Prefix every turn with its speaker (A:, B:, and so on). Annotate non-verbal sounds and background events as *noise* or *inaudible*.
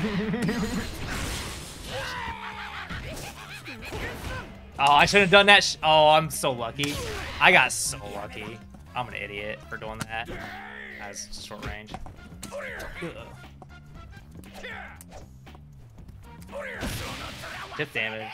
A: *laughs* oh, I should have done that. oh, I'm so lucky. I got so lucky. I'm an idiot for doing that. That's short range. Tip damage.